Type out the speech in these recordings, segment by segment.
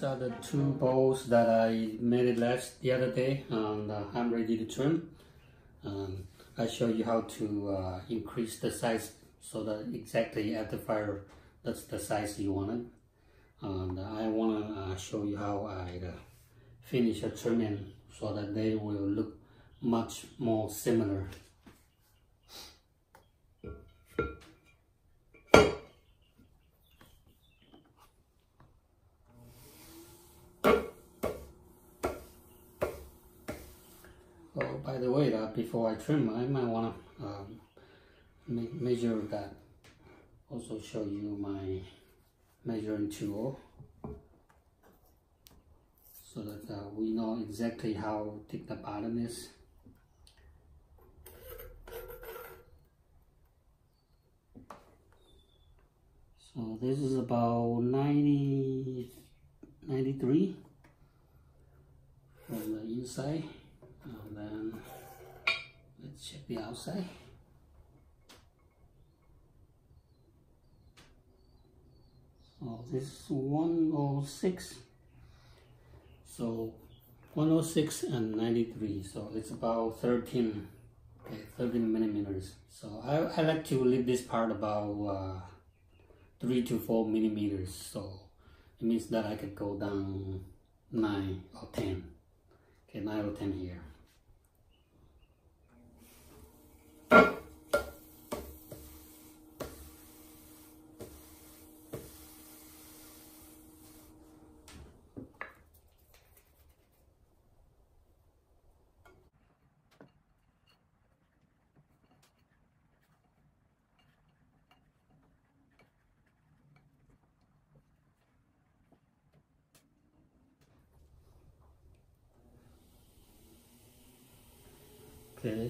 these are the two bowls that I made it last the other day and uh, I'm ready to trim. Um, I show you how to uh, increase the size so that exactly at the fire that's the size you wanted. And I want to uh, show you how I uh, finish a trimming so that they will look much more similar. The way, that before I trim, I might want to um, measure that. Also show you my measuring tool so that uh, we know exactly how thick the bottom is. So this is about 90, 93 from the inside check the outside so this is 106 so 106 and 93 so it's about 13 okay 13 millimeters. So I, I like to leave this part about uh, 3 to 4 millimeters so it means that I could go down 9 or 10 okay 9 or 10 here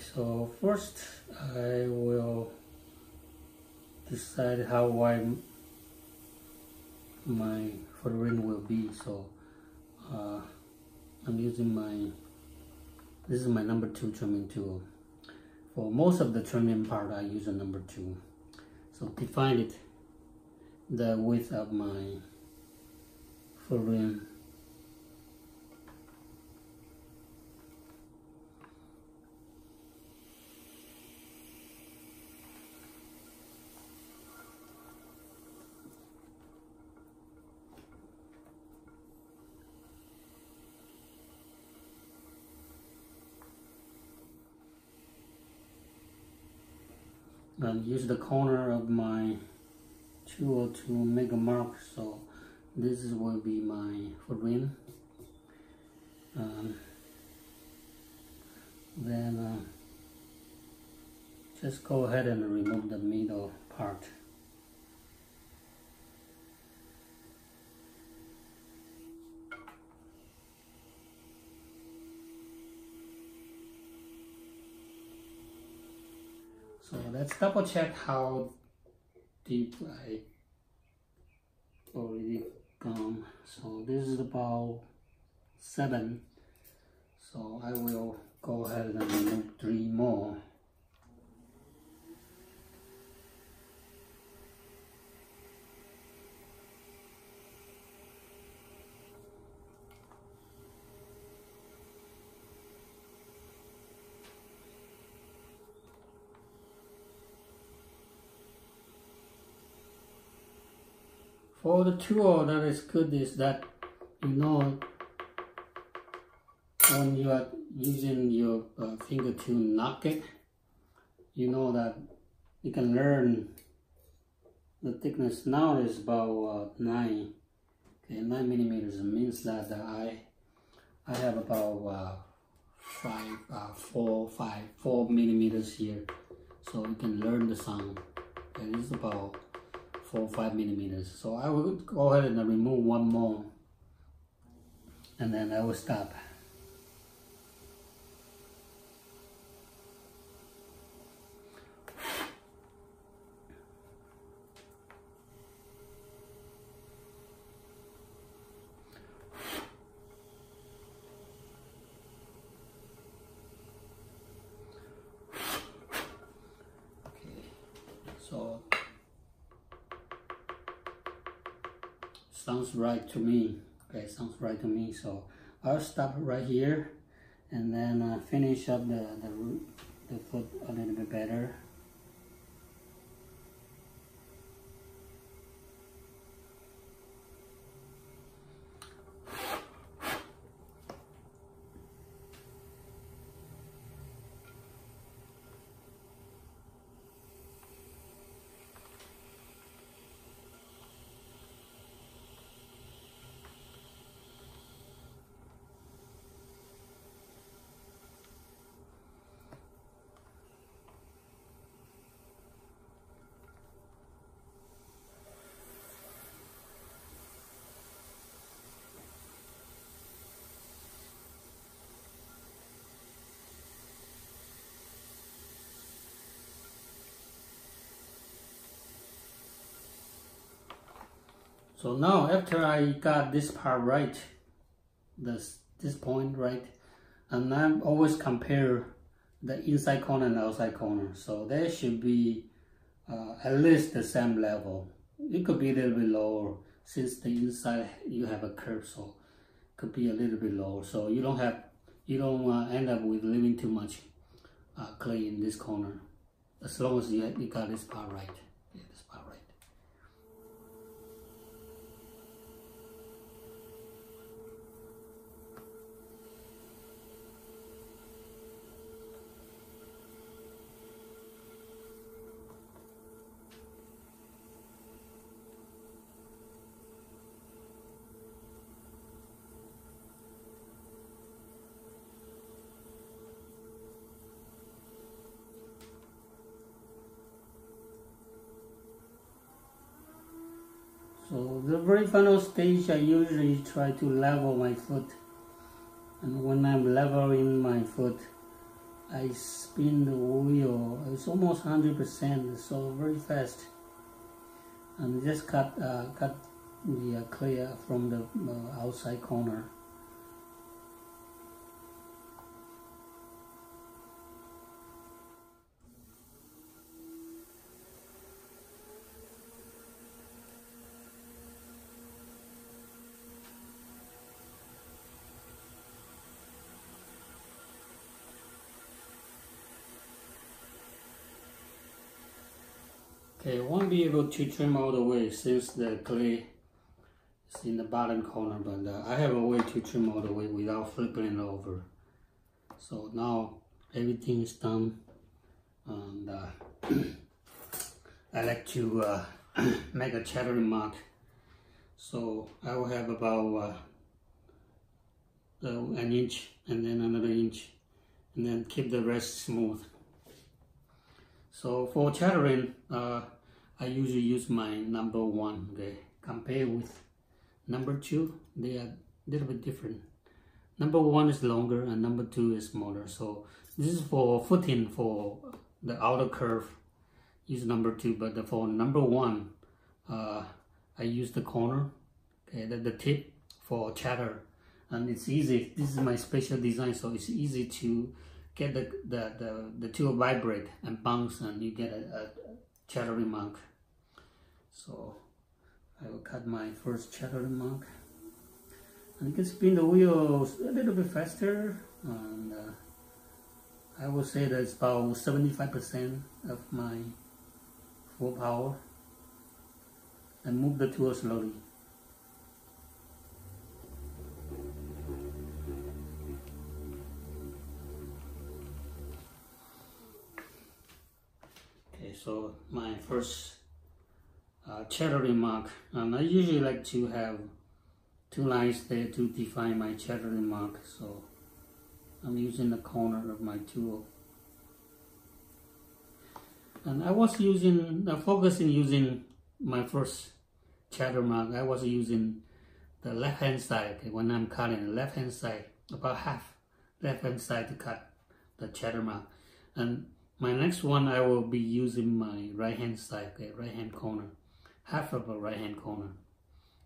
So first I will decide how wide my footprint will be. So uh, I'm using my, this is my number two trimming tool. For most of the trimming part, I use a number two. So define it, the width of my footprint and use the corner of my tool to make a mark so this will be my footprint um, then uh, just go ahead and remove the middle part So let's double check how deep I already gone. So this is about seven. So I will go ahead and remove three more. For the tool that is good is that you know when you are using your uh, finger to knock it you know that you can learn the thickness. Now is about uh, 9 okay 9 millimeters. Means that I I have about uh, 5 uh, 4 5 4 millimeters here. So you can learn the sound. And it's about four five millimeters. So I will go ahead and remove one more and then I will stop sounds right to me Okay, sounds right to me. So I'll stop right here and then uh, finish up the, the, the foot a little bit better. So now after I got this part right, this, this point right, and I always compare the inside corner and outside corner. So they should be uh, at least the same level. It could be a little bit lower since the inside you have a curve, so could be a little bit lower. So you don't have, you don't uh, end up with leaving too much uh, clay in this corner, as long as you, you got this part right. So the very final stage I usually try to level my foot. And when I'm leveling my foot I spin the wheel. It's almost 100% so very fast. And just cut uh, cut the uh, clear from the uh, outside corner Okay, I won't be able to trim all the way since the clay is in the bottom corner, but uh, I have a way to trim all the way without flipping it over. So now everything is done and uh, I like to uh, make a chattering mark. So I will have about uh, an inch and then another inch and then keep the rest smooth. So for chattering, uh, I usually use my number one, okay? Compare with number two, they are a little bit different. Number one is longer and number two is smaller. So this is for footing for the outer curve, use number two, but the, for number one, uh, I use the corner, okay, the, the tip for chatter. And it's easy, this is my special design, so it's easy to get the, the, the, the tool vibrate and bounce and you get a, a chattering mark. So I will cut my first chattering mark. And you can spin the wheels a little bit faster and uh, I will say that it's about 75% of my full power and move the tool slowly. So my first uh, mark and I usually like to have two lines there to define my chattering mark so I'm using the corner of my tool. And I was using uh, focusing using my first chatter mark I was using the left hand side when I'm cutting the left hand side about half left hand side to cut the chatter mark and my next one, I will be using my right hand side, okay, right hand corner, half of a right hand corner,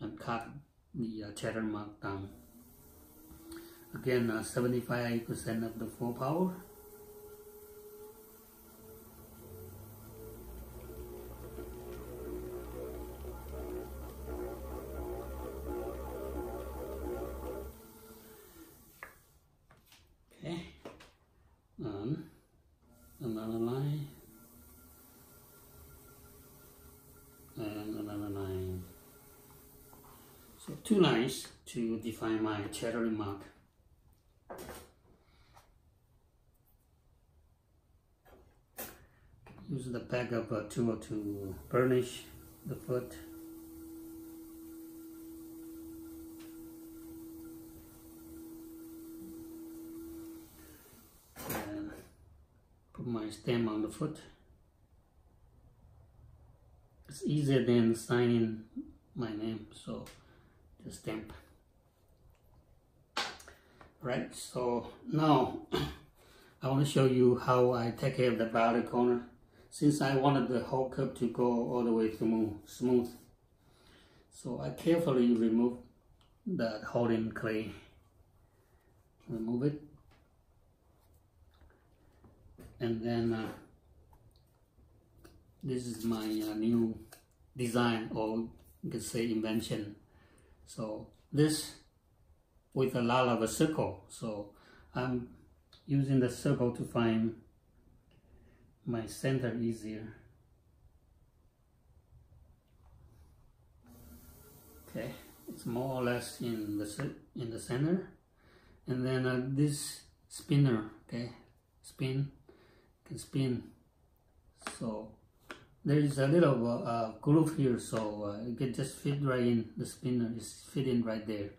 and cut the uh, chatter mark down. Again, 75% uh, of the full power. So two lines to define my chattering mark use the back of a tool to burnish the foot put my stem on the foot. It's easier than signing my name, so just stamp. Right, so now I want to show you how I take care of the outer corner. Since I wanted the whole cup to go all the way through smooth, so I carefully remove that holding clay. Remove it and then uh, this is my uh, new design or you could say invention so this with a lot of a circle. So I'm using the circle to find my center easier. Okay it's more or less in the in the center. And then uh, this spinner okay spin can spin. So there is a little uh, uh, groove here so uh, it can just fit right in the spinner is fitting right there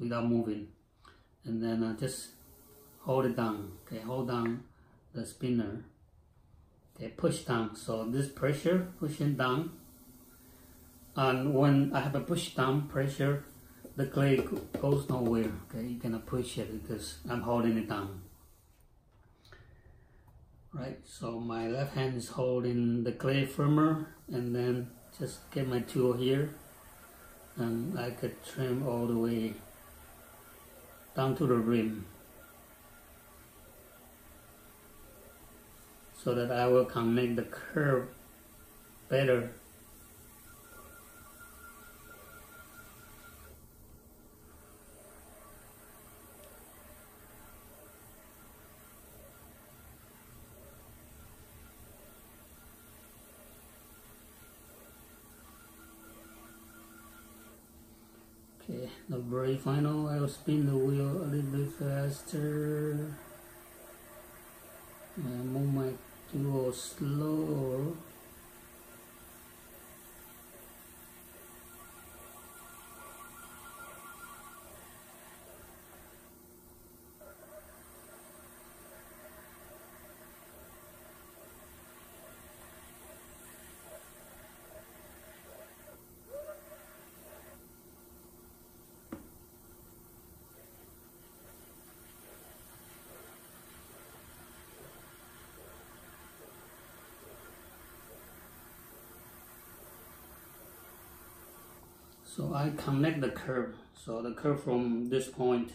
without moving. And then uh, just hold it down okay? Hold down the spinner. Okay push down. So this pressure pushing down. And when I have a push down pressure the clay goes nowhere okay? You cannot push it because I'm holding it down right so my left hand is holding the clay firmer and then just get my tool here and I could trim all the way down to the rim so that I will connect the curve better the very final, I'll spin the wheel a little bit faster. And move my tool slow. So I connect the curve. So the curve from this point,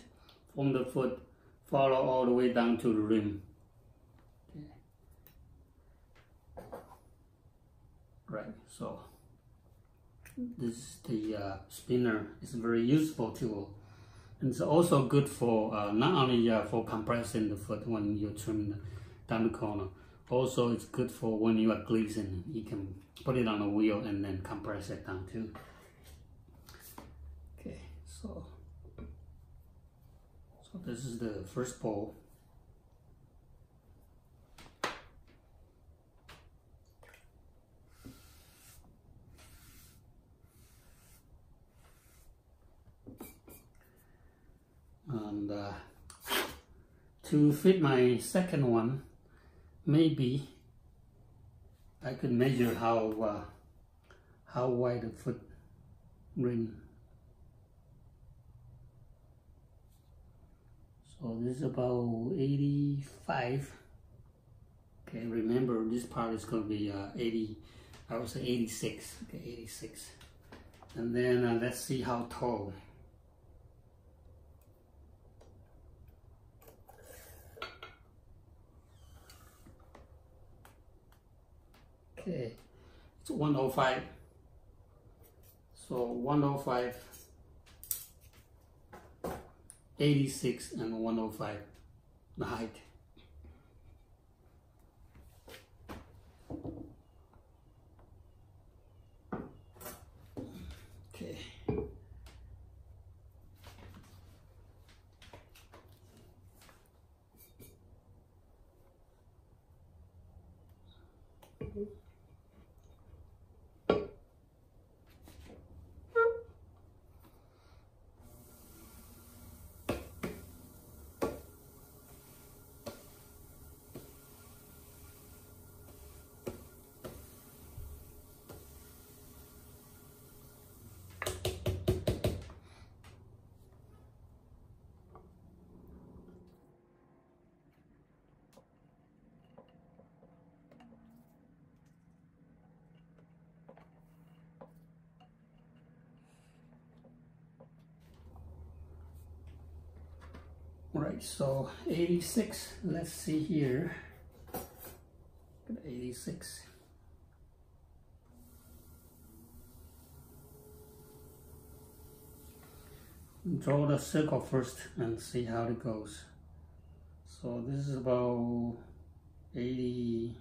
from the foot, follow all the way down to the rim. Right, so this is the uh, spinner. It's a very useful tool. And it's also good for uh, not only uh, for compressing the foot when you trim down the corner, also it's good for when you are glazing. You can put it on a wheel and then compress it down too so so this is the first pole and uh, to fit my second one maybe I could measure how uh, how wide the foot ring so this is about 85 okay remember this part is going to be uh, 80 I would say 86 okay 86 and then uh, let's see how tall. Okay it's 105 so 105 86 and 105 the height Right, so 86, let's see here. 86. Draw the circle first and see how it goes. So this is about 80,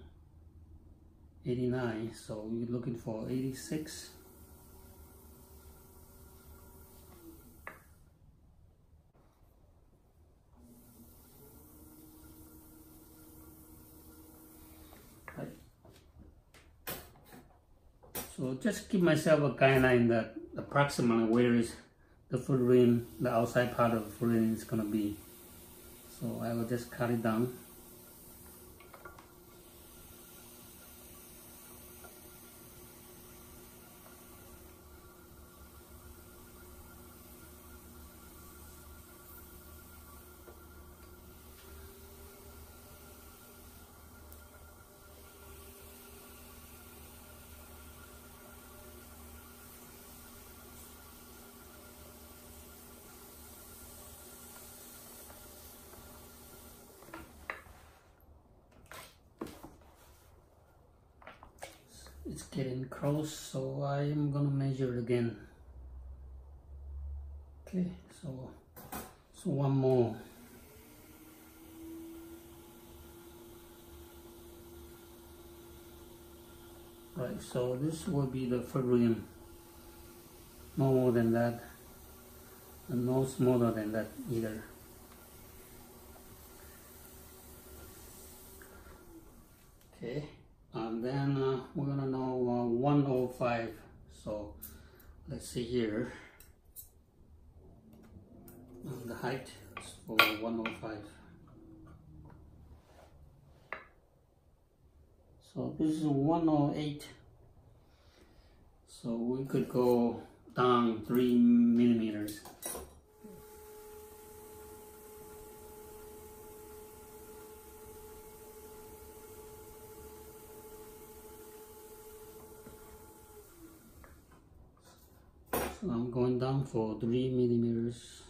89, so we're looking for 86. So just give myself a guideline that approximately where is the foot ring, the outside part of the foot ring is going to be. So I will just cut it down. It's getting close so I'm gonna measure it again. Okay so so one more. Right so this will be the foot no more than that and no smaller than that either. Okay and then uh, we're gonna know uh, 105 so let's see here. The height for 105 so this is 108 so we could go down 3 millimeters So I'm going down for 3 millimeters.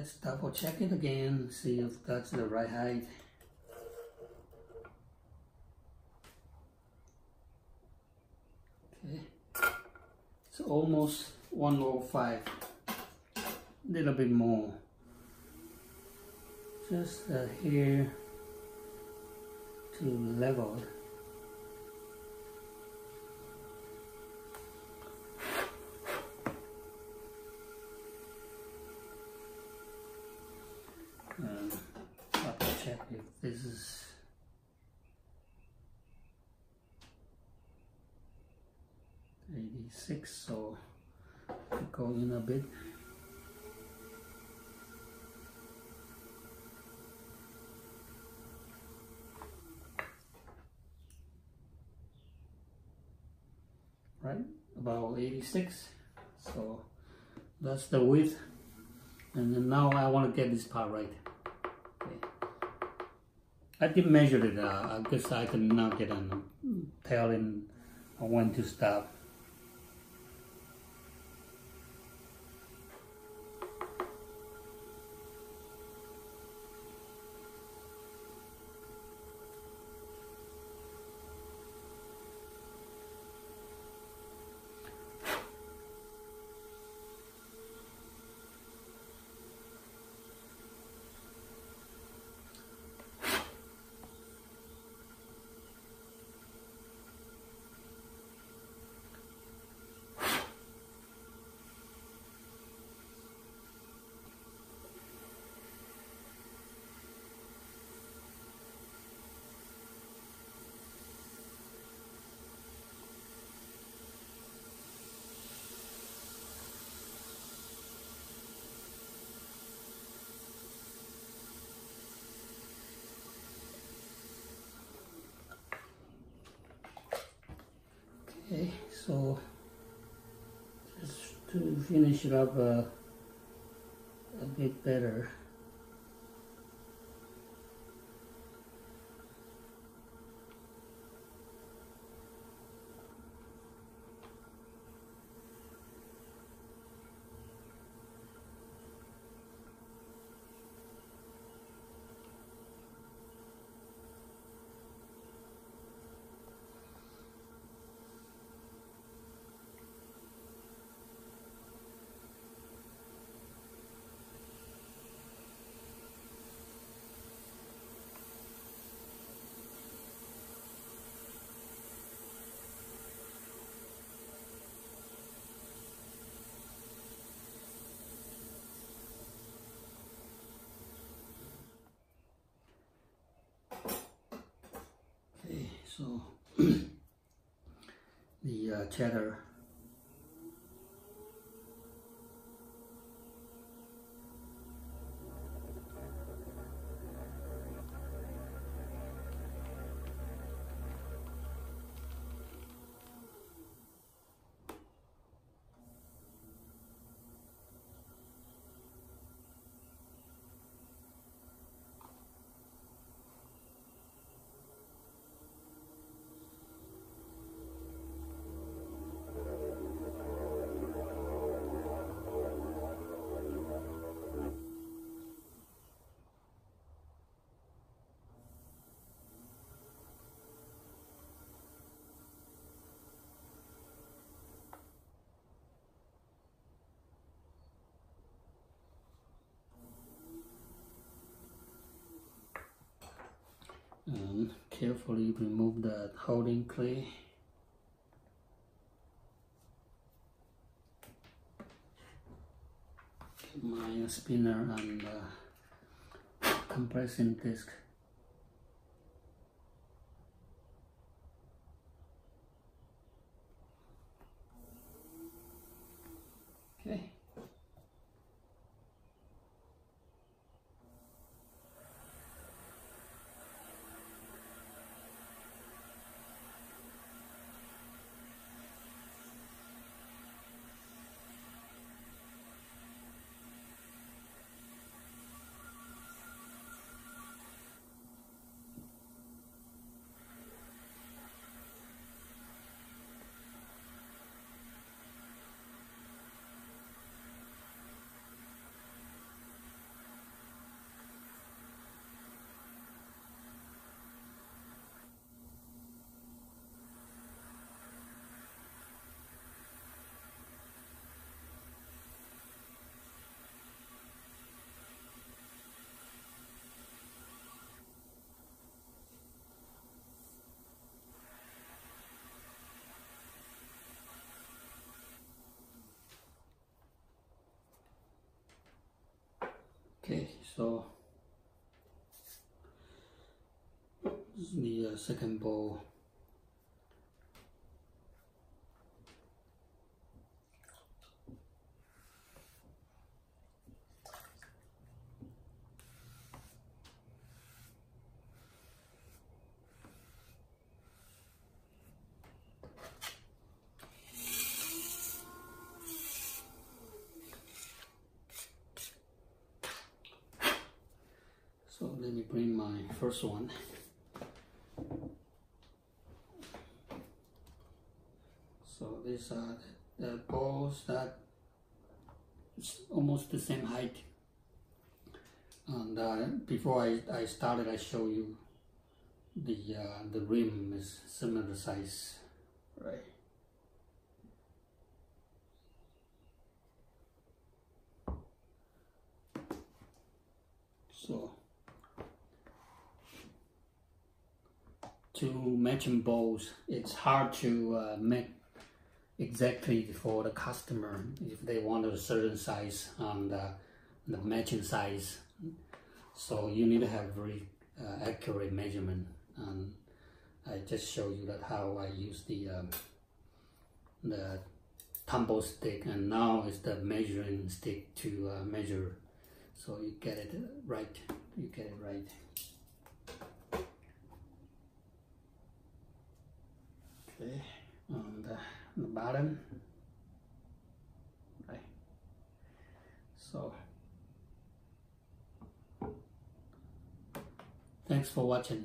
Let's double check it again, see if that's the right height. Okay, it's almost 105, a little bit more. Just uh, here to level. going in a bit. Right, about 86. So that's the width. And then now I want to get this part right. I did measure it, uh, I guess I can now get a tell and when to stop. Okay so just to finish it up uh, a bit better so the uh, chatter and carefully remove the holding clay. My spinner and uh, compressing disc Okay, so this is the uh, second bowl. So let me bring my first one. So these are the, the balls that it's almost the same height. And uh, before I, I started, I show you the uh, the rim is similar size, right? So to matching balls, it's hard to uh, make exactly for the customer if they want a certain size and uh, the matching size. So you need to have very uh, accurate measurement. And I just show you that how I use the um, the tumble stick, and now it's the measuring stick to uh, measure. So you get it right. You get it right. On the, the bottom. Right. So. Thanks for watching.